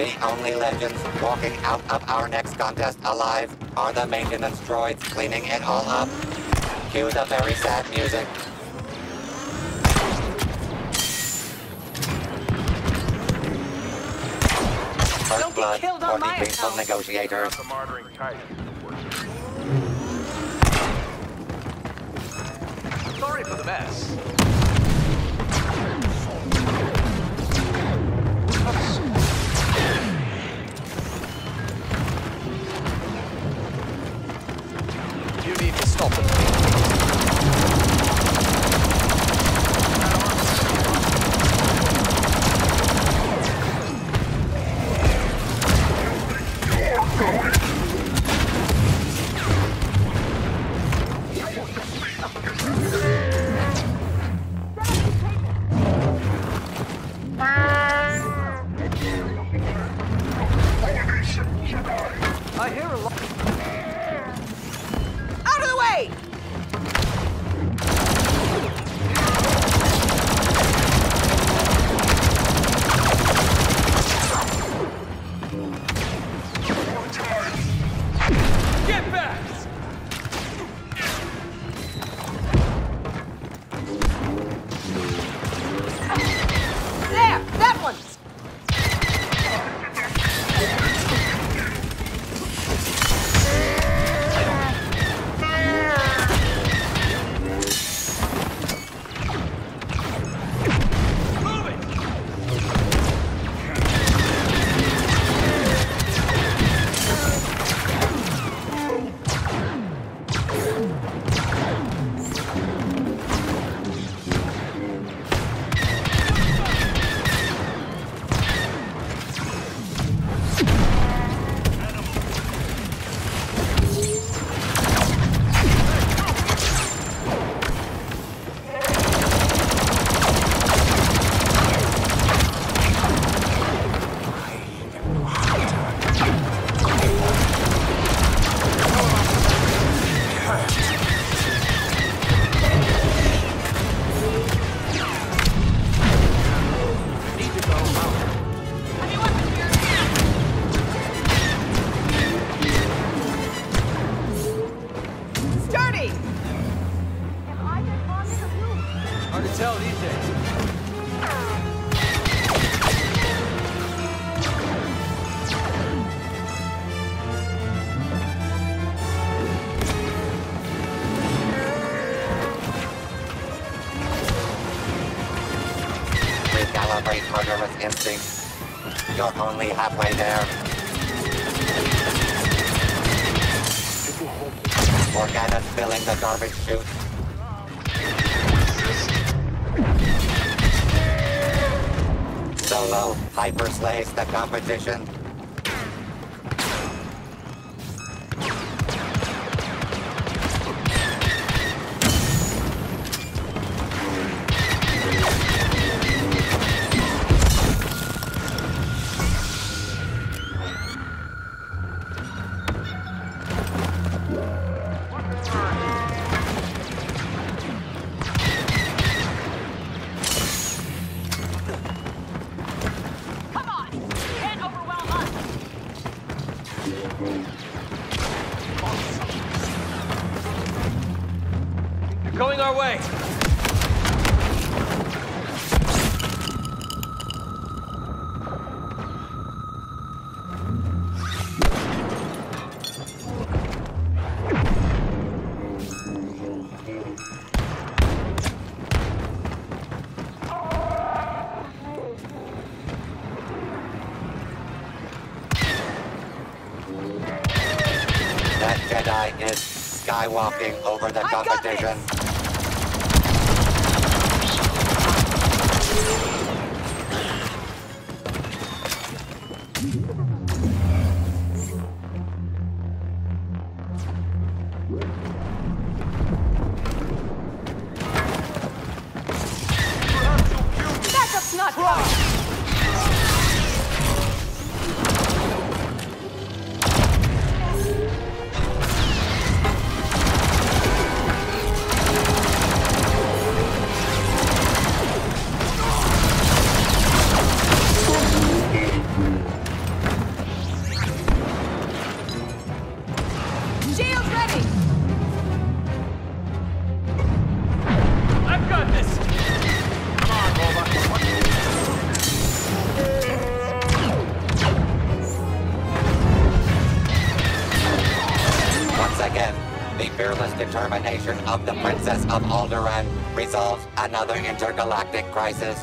The only legends walking out of our next contest alive are the maintenance droids cleaning it all up. Cue the very sad music. Blood killed on the my peaceful account. negotiators. The monitoring tight. Sorry for the mess. You need to stop it. Way! Hard to tell these days. Recalibrate murderous instincts. You're only halfway there. Morgana's filling the garbage chute. Hyper slays the competition. You're going our way. Skywalking over the I got competition. That's again, the fearless determination of the Princess of Alderaan resolves another intergalactic crisis.